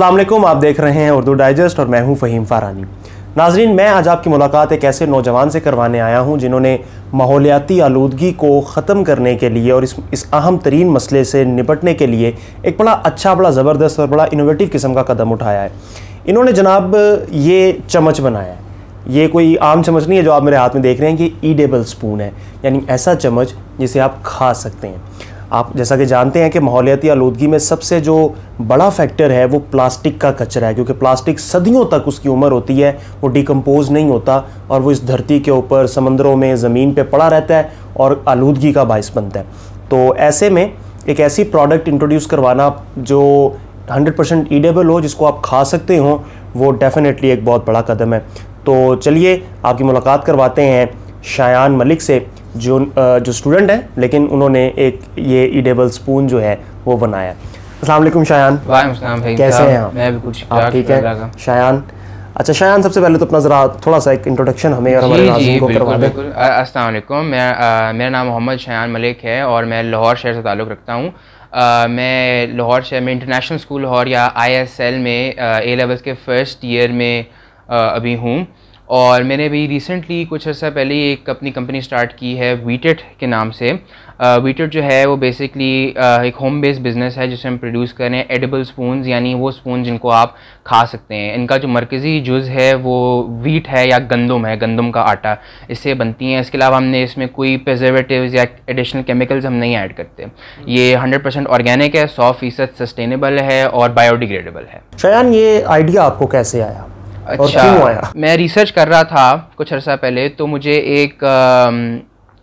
वालेकुम, आप देख रहे हैं उर्दू डाइजेस्ट और मैं हूँ फ़हीम फ़ारानी। नाजरीन, मैं आज आपकी मुलाकात एक ऐसे नौजवान से करवाने आया हूँ जिन्होंने माहौलियाती आलूदगी को ख़त्म करने के लिए और इस इस अहम तरीन मसले से निपटने के लिए एक बड़ा अच्छा बड़ा ज़बरदस्त और बड़ा इनोवेटिव किस्म का कदम उठाया है। इन्होंने जनाब, ये चम्मच बनाया है। ये कोई आम चम्मच नहीं है जो आप मेरे हाथ में देख रहे हैं कि ईडेबल स्पून है। यानी ऐसा चम्मच जिसे आप खा सकते हैं। आप जैसा कि जानते हैं कि माहौलियाती आलूदगी में सबसे जो बड़ा फैक्टर है वो प्लास्टिक का कचरा है, क्योंकि प्लास्टिक सदियों तक उसकी उम्र होती है, वो डिकम्पोज नहीं होता और वो इस धरती के ऊपर समंदरों में, ज़मीन पे पड़ा रहता है और आलूदगी का बायस बनता है। तो ऐसे में एक ऐसी प्रोडक्ट इंट्रोड्यूस करवाना जो 100 परसेंट ईडेबल हो, जिसको आप खा सकते हो, वो डेफिनेटली एक बहुत बड़ा कदम है। तो चलिए, आपकी मुलाकात करवाते हैं शायान मलिक से। जो जो स्टूडेंट हैं लेकिन उन्होंने एक ये ईडेबल स्पून जो है वो बनाया। अस्सलाम शायान। कैसे हैं आप मैं भी कुछ आप ठीक है? शायान। अच्छा शायान सबसे पहले तो अपना ज़रा थोड़ा सा एक इंट्रोडक्शन हमें और हमारे नाज़रीन को करवा दें। अस्सलाम वालेकुम। मैं मेरा नाम मोहम्मद शायान मलिक है और मैं लाहौर शहर से ताल्लुक़ रखता हूँ। मैं लाहौर शहर में इंटरनेशनल स्कूल लाहौर या आईएसएल में ए लेवल्स के फ़र्स्ट ईयर में अभी हूँ। और मैंने भी रिसेंटली कुछ अर्सा पहले एक अपनी कंपनी स्टार्ट की है वीटेट के नाम से। वीटेट जो है वो बेसिकली एक होम बेस्ड बिज़नेस है जिसे हम प्रोड्यूस कर रहे हैं। एडिबल स्पून यानी वो स्पून जिनको आप खा सकते हैं। इनका जो मरकज़ी जुज़ है वो वीट है या गंदम है, गंदम का आटा। इससे बनती हैं। इसके अलावा हमने इसमें कोई प्रिजर्वेटिव या एडिशनल केमिकल्स हम नहीं ऐड करते। ये हंड्रेड परसेंट ऑर्गेनिक है, सौ फ़ीसद सस्टेनेबल है और बायोडिग्रेडेबल है। शयान, ये आइडिया आपको कैसे आया? अच्छा। और आया? मैं रिसर्च कर रहा था कुछ अर्सा पहले तो मुझे एक आ,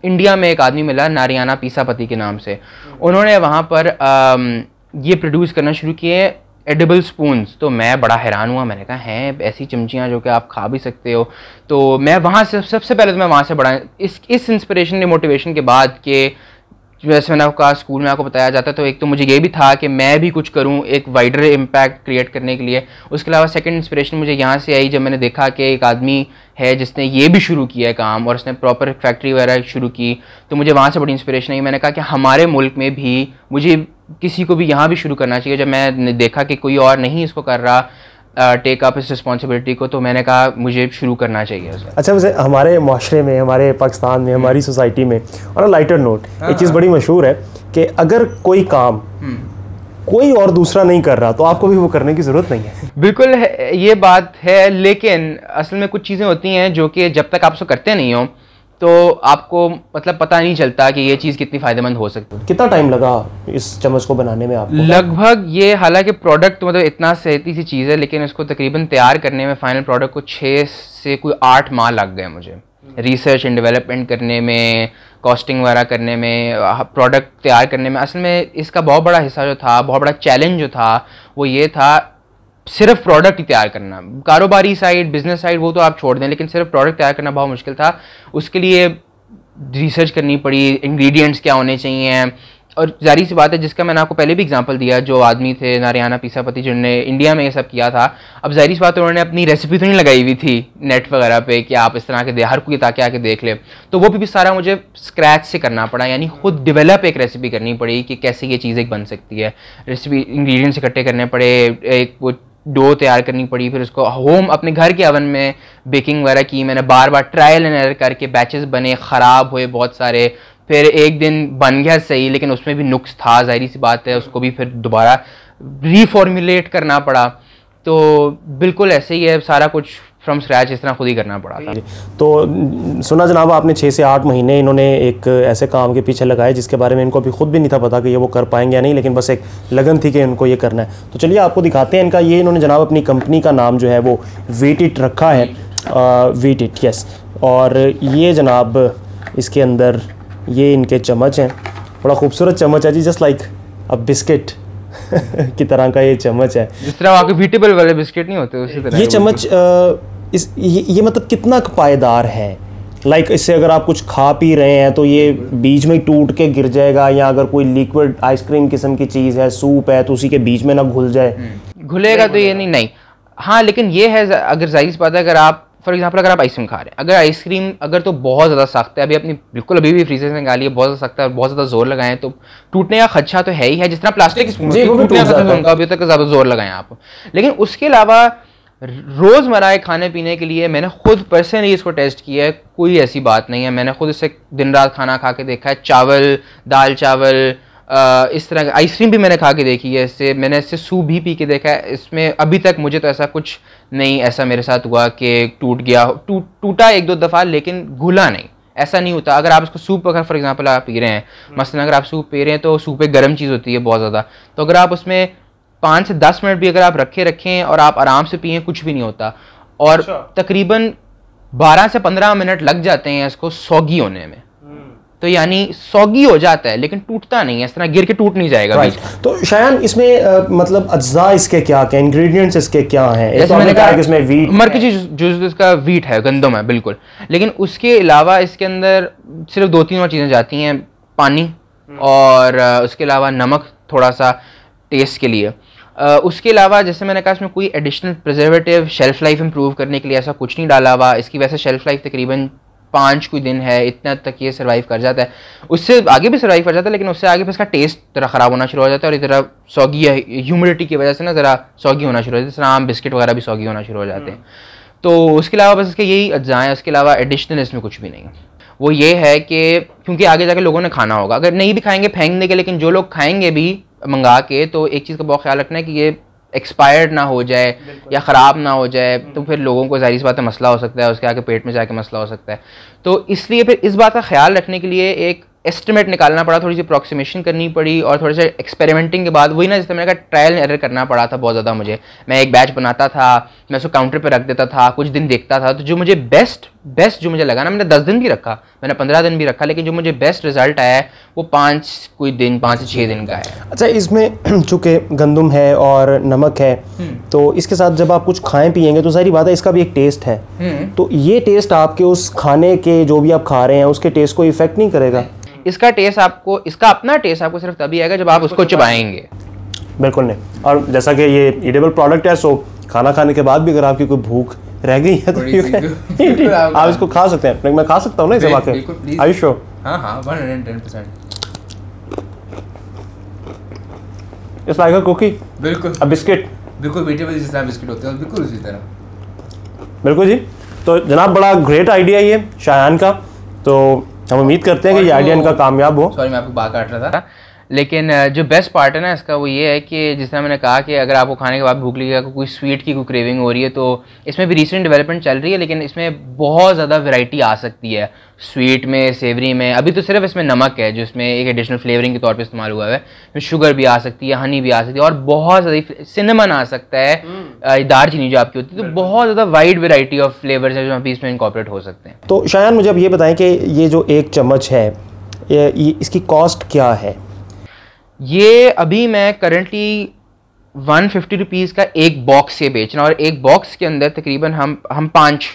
इंडिया में एक आदमी मिला नारियाना पीसापति के नाम से। उन्होंने वहाँ पर आ, ये प्रोड्यूस करना शुरू किए एडिबल स्पून्स तो मैं बड़ा हैरान हुआ मैंने कहा हैं ऐसी चमचियाँ जो कि आप खा भी सकते हो। तो मैं वहाँ से सबसे पहले तो मैं वहाँ से बड़ा इस इस इंस्पिरेशन मोटिवेशन के बाद के जैसे मैंने आपको स्कूल में आपको बताया जाता है तो एक तो मुझे ये भी था कि मैं भी कुछ करूँ एक वाइडर इम्पैक्ट क्रिएट करने के लिए। उसके अलावा सेकंड इंस्पिरेशन मुझे यहाँ से आई जब मैंने देखा कि एक आदमी है जिसने ये भी शुरू किया है काम और उसने प्रॉपर फैक्ट्री वगैरह शुरू की तो मुझे वहाँ से बड़ी इंस्पिरेशन आई। मैंने कहा कि हमारे मुल्क में भी मुझे किसी को भी यहाँ भी शुरू करना चाहिए। जब मैं देखा कि कोई और नहीं इसको कर रहा टेक अप इस रिस्पॉन्सिबिलिटी को तो मैंने कहा मुझे शुरू करना चाहिए अच्छा वैसे हमारे माशरे में हमारे पाकिस्तान में हमारी सोसाइटी में और लाइटर नोट एक चीज़ हाँ। बड़ी मशहूर है कि अगर कोई काम हम्म। कोई और दूसरा नहीं कर रहा तो आपको भी वो करने की ज़रूरत नहीं है बिल्कुल है, ये बात है लेकिन असल में कुछ चीज़ें होती हैं जो कि जब तक आप उसको करते नहीं हो तो आपको मतलब पता नहीं चलता कि ये चीज़ कितनी फ़ायदेमंद हो सकती है। कितना टाइम लगा इस चम्मच को बनाने में आपको? लगभग ये हालाँकि प्रोडक्ट मतलब इतना सहती सी चीज़ है लेकिन इसको तकरीबन तैयार करने में फाइनल प्रोडक्ट को छः से कोई आठ माह लग गए मुझे। रिसर्च एंड डेवलपमेंट करने में कॉस्टिंग वगैरह करने में प्रोडक्ट तैयार करने में असल में इसका बहुत बड़ा हिस्सा जो था बहुत बड़ा चैलेंज जो था वो ये था सिर्फ़ प्रोडक्ट तैयार करना। कारोबारी साइड बिज़नेस साइड वो तो आप छोड़ दें लेकिन सिर्फ़ प्रोडक्ट तैयार करना बहुत मुश्किल था। उसके लिए रिसर्च करनी पड़ी इंग्रेडिएंट्स क्या होने चाहिए और जारी सी बात है जिसका मैंने आपको पहले भी एग्जांपल दिया जो आदमी थे नारियाना पीसापति जिन्होंने इंडिया में ये सब किया था। अब जारी सी बात उन्होंने अपनी रेसिपी तो नहीं लगाई हुई थी नेट वगैरह पे कि आप इस तरह के दे हर ताकि आके देख ले। तो वो भी, भी सारा मुझे स्क्रैच से करना पड़ा यानी खुद डिवेलप एक रेसिपी करनी पड़ी कि कैसे ये चीज़ एक बन सकती है। रेसिपी इंग्रेडिएंट्स इकट्ठे करने पड़े एक वो डो तैयार करनी पड़ी, फिर उसको होम अपने घर के अवन में बेकिंग वगैरह की, मैंने बार बार ट्रायल एंड एरर करके बैचेस बने, ख़राब हुए बहुत सारे। फिर एक दिन बन गया सही, लेकिन उसमें भी नुक्स था, ज़ाहिर सी बात है, उसको भी फिर दोबारा रीफॉर्मुलेट करना पड़ा। तो बिल्कुल ऐसे ही है, सारा कुछ फ्रॉम स्क्रैच इस तरह खुद ही करना पड़ा था। तो सुना जनाब आपने छः से आठ महीने इन्होंने एक ऐसे काम के पीछे लगाए जिसके बारे में इनको अभी खुद भी नहीं था पता कि ये वो कर पाएँगे या नहीं लेकिन बस एक लगन थी कि इनको ये करना है। तो चलिए आपको दिखाते हैं इनका। ये इन्होंने जनाब अपनी कंपनी का नाम जो है वो वीट इट रखा है। वीट इट यस और ये जनाब इसके अंदर ये इनके चम्मच हैं। बड़ा खूबसूरत चम्मच है जी जस्ट लाइक अ बिस्किट की तरह का ये चम्मच है। जिस तरह वीटेबल वाले बिस्किट नहीं होते उसी तरह ये चम्मच इस ये, ये मतलब कितना पायदार है लाइक like इससे अगर आप कुछ खा पी रहे हैं तो ये बीच में टूट के गिर जाएगा या अगर कोई लिक्विड आइसक्रीम किस्म की चीज़ है सूप है तो उसी के बीच में ना घुल जाए हम्म। घुलेगा तो ये नहीं नहीं हाँ लेकिन ये है अगर ज़ाहिर बात है अगर आप फॉर एग्ज़ाम्पल अगर आप आइसक्रीम खा रहे हैं अगर आइसक्रीम अगर तो बहुत ज़्यादा सख्त है अभी अपनी बिल्कुल अभी भी फ्रीजर से निकालिए बहुत ज़्यादा सख्त है और बहुत ज़्यादा ज़ोर लगाएँ तो टूटने का खदशा तो है ही है जिस तरह प्लास्टिक है। अभी तक ज़्यादा ज़ोर लगाएँ आप लेकिन उसके अलावा रोज़मर्रा के खाने पीने के लिए मैंने खुद पर्सनली इसको टेस्ट किया है, कोई ऐसी बात नहीं है। मैंने खुद इससे दिन रात खाना खा के देखा है। चावल, दाल चावल इस तरह का आइसक्रीम भी मैंने खा के देखी है। इससे मैंने इससे सूप भी पी के देखा है। इसमें अभी तक मुझे तो ऐसा कुछ नहीं, ऐसा मेरे साथ हुआ कि टूट गया टूट, टूटा एक दो दफ़ा, लेकिन घुला नहीं। ऐसा नहीं होता। अगर आप इसको सूप अगर फॉर एग्जांपल आप पी रहे हैं मसलन अगर आप सूप पी रहे हैं तो सूप एक गर्म चीज़ होती है बहुत ज़्यादा। तो अगर आप उसमें पाँच से दस मिनट भी अगर आप रखे रखें और आप आराम से पिए कुछ भी नहीं होता। और तकरीबन बारह से पंद्रह मिनट लग जाते हैं इसको सौगी होने में। तो यानी सौगी हो जाता है लेकिन टूटता नहीं है इस तरह गिर के टूट नहीं जाएगा राइट तो शायन इसमें अ, मतलब अज्जा इसके क्या क्या इंग्रेडिएंट्स इसके क्या हैं? जैसे तो मैंने कहा कहा कि इसमें वीट मरकजी जूस इसका वीट है गंदम है बिल्कुल। लेकिन उसके अलावा इसके अंदर सिर्फ़ दो तीन और चीज़ें जाती हैं पानी और उसके अलावा नमक थोड़ा सा टेस्ट के लिए। अ, उसके अलावा जैसे मैंने कहा इसमें कोई additional preservative shelf life improve करने के लिए ऐसा कुछ नहीं डाला हुआ। इसकी वैसे शेल्फ लाइफ तकरीबन पाँच कोई दिन है इतना तक ये सर्वाइव कर जाता है। उससे आगे भी सर्वाइव कर जाता है लेकिन उससे आगे फिर इसका टेस्ट ज़रा ख़राब होना शुरू हो जाता है और इधर सौगी ह्यूमिडिटी की वजह से ना ज़रा सौगी होना शुरू हो जाता है। आम बिस्किट वगैरह भी सौगी होना शुरू हो जाते हैं। तो उसके अलावा बस इसके यही अज्जा हैं उसके अलावा एडिशनल इसमें कुछ भी नहीं। है वो ये है कि क्योंकि आगे जाके लोगों ने खाना होगा। अगर नहीं भी खाएँगे फेंक देंगे लेकिन जो लोग खाएँगे भी मंगा के तो एक चीज़ का बहुत ख्याल रखना है कि ये एक्सपायर्ड ना हो जाए या ख़राब ना हो जाए तो फिर लोगों को ज़ाहिर सी बात है मसला हो सकता है उसके आगे पेट में जाके मसला हो सकता है। तो इसलिए फिर इस बात का ख्याल रखने के लिए एक एस्टिमेट निकालना पड़ा थोड़ी सी अप्रॉक्सीमेशन करनी पड़ी और थोड़े से एक्सपेरिमेंटिंग के बाद वही ना जैसे मैंने कहा ट्रायल एरर करना पड़ा था बहुत ज़्यादा मुझे। मैं एक बैच बनाता था मैं उसको काउंटर पर रख देता था कुछ दिन देखता था। तो जो मुझे बेस्ट बेस्ट जो मुझे लगा ना मैंने दस दिन भी रखा मैंने पंद्रह दिन भी रखा लेकिन जो मुझे बेस्ट रिज़ल्ट आया है वो पाँच कोई दिन पाँच से छः दिन का है। अच्छा इसमें चूँकि गंदम है और नमक है तो इसके साथ जब आप कुछ खाएँ पियेंगे तो सारी बात है इसका भी एक टेस्ट है। तो ये टेस्ट आपके उस खाने के जो भी आप खा रहे हैं उसके टेस्ट को इफ़ेक्ट नहीं करेगा? इसका टेस्ट आपको इसका अपना टेस्ट आपको सिर्फ़ तभी आएगा जब आप उसको चबाएँगे। बिल्कुल नहीं। और जैसा कि ये ईडेबल प्रोडक्ट है सो खाना खाने के बाद भी अगर आपकी कोई भूख रह गई है तो बिल्कुल आप- इसको खा सकते हैं। मैं खा सकता हूँ ना इसे बिल्कुल, वाकई। आयुष हाँ हाँ one hundred ten percent it's like a cookie बिल्कुल। अ बिस्किट बिल्कुल वेजिटेबल जिस तरह बिस्किट होते हैं बिल्कुल उसी तरह। बिल्कुल जी। तो जनाब बड़ा ग्रेट आइडिया ये शायान का। तो हम उम्मीद करते हैं कि यार्डियन ये आइडिया इनका कामयाब हो। सॉरी मैं आपको बात काट रहा था। लेकिन जो बेस्ट पार्ट है ना इसका वो ये है कि जिस तरह मैंने कहा कि अगर आपको खाने के बाद भूख लगी आपको कोई स्वीट की कोई क्रेविंग हो रही है तो इसमें भी रिसेंट डेवलपमेंट चल रही है लेकिन इसमें बहुत ज़्यादा वैरायटी आ सकती है। स्वीट में सेवरी में अभी तो सिर्फ़ इसमें नमक है जिसमें एक एडिशनल फ्लेवरिंग के तौर पर इस्तेमाल हुआ है इसमें शुगर भी आ सकती है हनी भी आ सकती है और बहुत ज़्यादा सिनेमन आ सकता है अ, दार चीनी जो आपकी होती है तो बहुत ज़्यादा वाइड वेराइटी ऑफ़ फ्लेवर्स है जो अभी इसमें इंकॉपरेट हो सकते हैं। तो शायान मुझे अब ये बताएँ कि ये जो एक चम्मच है ये इसकी कॉस्ट क्या है? ये अभी मैं करंटली वन फिफ्टी रुपीज़ का एक बॉक्स से बेच रहा हूँ और एक बॉक्स के अंदर तकरीबन हम हम पाँच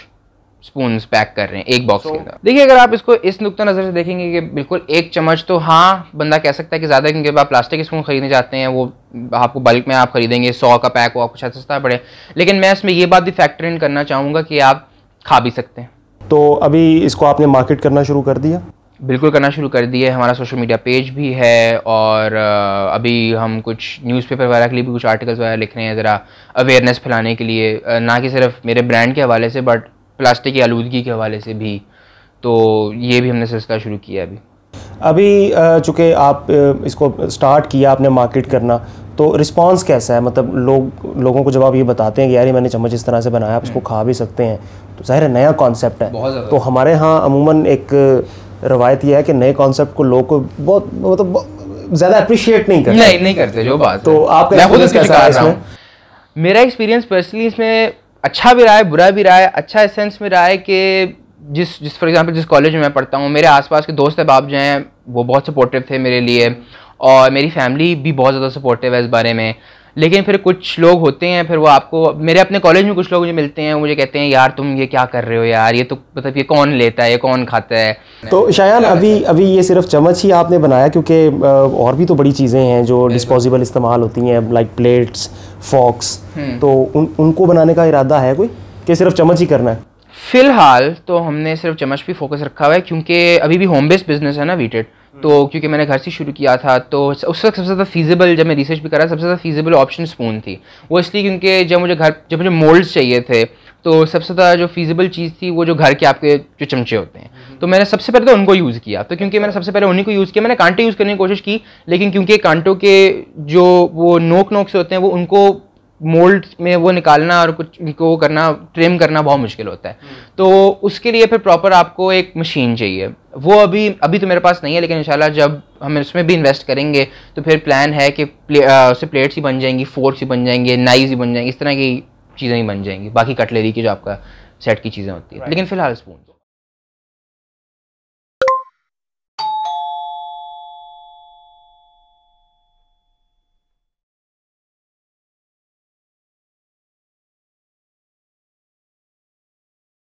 स्पून पैक कर रहे हैं एक बॉक्स so, के अंदर। देखिए अगर आप इसको इस नुक्ता नज़र से देखेंगे कि बिल्कुल एक चम्मच तो हाँ बंदा कह सकता है कि ज़्यादा क्योंकि आप प्लास्टिक के स्पून खरीदने जाते हैं वो आपको बल्क में आप खरीदेंगे सौ का पैक वो आपको शायद सस्ता पड़े। लेकिन मैं इसमें ये बात भी फैक्टर इन करना चाहूँगा कि आप खा भी सकते हैं। तो अभी इसको आपने मार्केट करना शुरू कर दिया? बिल्कुल करना शुरू कर दिया है। हमारा सोशल मीडिया पेज भी है और अभी हम कुछ न्यूज़पेपर वगैरह के लिए भी कुछ आर्टिकल्स वगैरह लिख रहे हैं ज़रा अवेयरनेस फैलाने के लिए। ना कि सिर्फ़ मेरे ब्रांड के हवाले से बट प्लास्टिक की आलूदगी के हवाले से भी। तो ये भी हमने सिलसिला शुरू किया है अभी। अभी चूँकि आप इसको स्टार्ट किया आपने मार्केट करना तो रिस्पांस कैसा है? मतलब लोग लोगों को जब आप ये बताते हैं कि यार ये मैंने चम्मच इस तरह से बनाया आप इसको खा भी सकते हैं। तो ज़ाहिर है नया कॉन्सेप्ट है। बहुत तो हमारे यहाँ अमूमन एक रवायत यह है कि नए कॉन्सेप्ट को लोग को बहुत मतलब ज़्यादा अप्रिशिएट नहीं करते नहीं नहीं करते जो बात तो। आपका मैं खुद कैसा है इसमें? मेरा एक्सपीरियंस पर्सनली इसमें अच्छा भी रहा है बुरा भी रहा है अच्छा इस सेंस में रहा है कि जिस जिस फॉर एग्जांपल जिस कॉलेज में मैं पढ़ता हूँ मेरे आसपास के दोस्त अहबाब जो हैं वो बहुत सपोर्टिव थे मेरे लिए और मेरी फैमिली भी बहुत ज़्यादा सपोर्टिव है इस बारे में लेकिन फिर कुछ लोग होते हैं फिर वो आपको मेरे अपने कॉलेज में कुछ लोग मुझे मिलते हैं मुझे कहते हैं यार तुम ये क्या कर रहे हो यार? ये तो मतलब ये कौन लेता है? ये कौन खाता है? तो शायद अभी अभी ये सिर्फ़ चम्मच ही आपने बनाया क्योंकि और भी तो बड़ी चीज़ें हैं जो डिस्पोजेबल इस्तेमाल होती हैं लाइक प्लेट्स फॉक्स तो उन उनको बनाने का इरादा है कोई? कि सिर्फ़ चम्मच ही करना है? फ़िलहाल तो हमने सिर्फ़ चम्मच पे फोकस रखा हुआ है क्योंकि अभी भी होम बेस्ड बिज़नेस है ना वीटेड तो क्योंकि मैंने घर से शुरू किया था तो उस वक्त सबसे ज़्यादा फीजिबल जब मैं रिसर्च भी करा सबसे ज़्यादा फीजिबल ऑप्शन स्पून थी। वो इसलिए क्योंकि जब मुझे घर जब मुझे मोल्ड्स चाहिए थे तो सबसे ज़्यादा जो फीजिबल चीज़ थी वो जो घर के आपके जो चमचे होते हैं। तो मैंने सबसे पहले तो उनको यूज़ किया। तो क्योंकि मैंने सबसे पहले उन्हीं को यूज़ किया मैंने कांटे यूज़ करने की कोशिश की लेकिन क्योंकि कांटों के जो वो नोक नोक से होते हैं वो उनको मोल्ड में वो निकालना और कुछ वो करना ट्रिम करना बहुत मुश्किल होता है। तो उसके लिए फिर प्रॉपर आपको एक मशीन चाहिए। वो अभी अभी तो मेरे पास नहीं है लेकिन इंशाल्लाह जब हम इसमें भी इन्वेस्ट करेंगे तो फिर प्लान है कि प्ले, आ, उससे प्लेट्स ही बन जाएँगी फोर्क्स ही बन जाएँगे नाइज ही बन जाएँगी इस तरह की चीज़ें ही बन जाएँगी। बाकी कटलेरी की जो आपका सेट की चीज़ें होती है। लेकिन फ़िलहाल स्पून